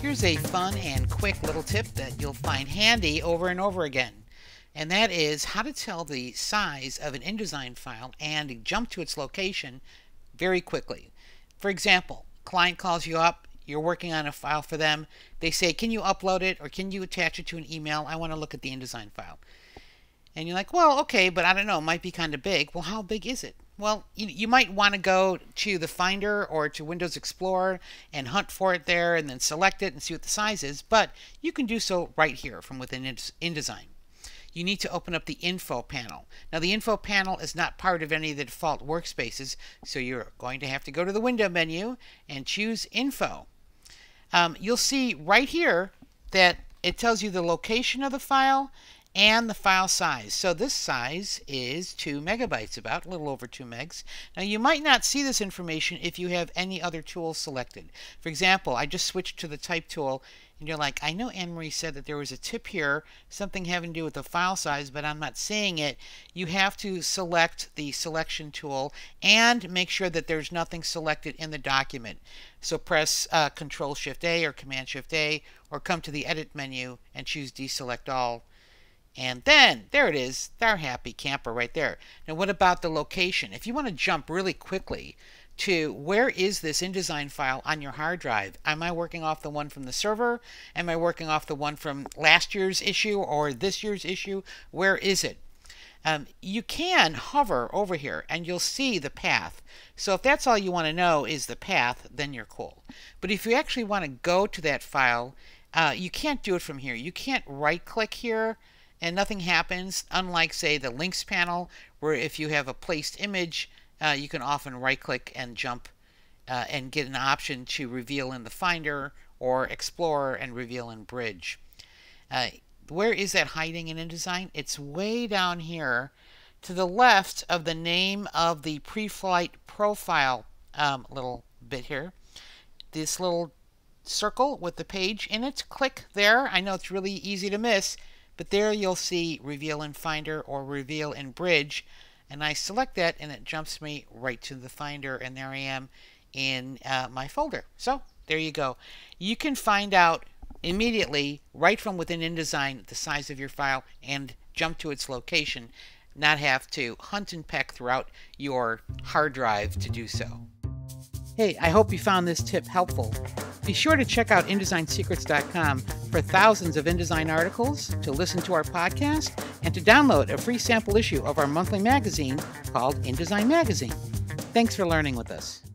Here's a fun and quick little tip that you'll find handy over and over again. And that is how to tell the size of an InDesign file and jump to its location very quickly. For example, client calls you up, you're working on a file for them. They say, can you upload it or can you attach it to an email? I want to look at the InDesign file. And you're like, well, okay, but I don't know, it might be kind of big. Well, how big is it? Well, you, you might want to go to the Finder or to Windows Explorer and hunt for it there and then select it and see what the size is, but you can do so right here from within InDesign. You need to open up the Info panel. Now, the Info panel is not part of any of the default workspaces, so you're going to have to go to the Window menu and choose Info. Um, you'll see right here that it tells you the location of the file and the file size. So this size is 2 megabytes, about a little over 2 megs. Now you might not see this information if you have any other tools selected. For example, I just switched to the type tool and you're like, I know Anne-Marie said that there was a tip here, something having to do with the file size, but I'm not seeing it. You have to select the selection tool and make sure that there's nothing selected in the document. So press uh, Control Shift A or Command Shift A or come to the Edit menu and choose Deselect All and then, there it is, our happy camper right there. Now what about the location? If you want to jump really quickly to where is this InDesign file on your hard drive? Am I working off the one from the server? Am I working off the one from last year's issue or this year's issue? Where is it? Um, you can hover over here and you'll see the path. So if that's all you want to know is the path, then you're cool. But if you actually want to go to that file, uh, you can't do it from here. You can't right click here and nothing happens, unlike, say, the links panel, where if you have a placed image, uh, you can often right-click and jump uh, and get an option to reveal in the Finder or Explorer and reveal in Bridge. Uh, where is that hiding in InDesign? It's way down here to the left of the name of the pre-flight profile um, little bit here. This little circle with the page in it, click there. I know it's really easy to miss. But there you'll see Reveal in Finder or Reveal in Bridge. And I select that and it jumps me right to the Finder and there I am in uh, my folder. So there you go. You can find out immediately right from within InDesign the size of your file and jump to its location, not have to hunt and peck throughout your hard drive to do so. Hey, I hope you found this tip helpful. Be sure to check out InDesignSecrets.com for thousands of InDesign articles, to listen to our podcast, and to download a free sample issue of our monthly magazine called InDesign Magazine. Thanks for learning with us.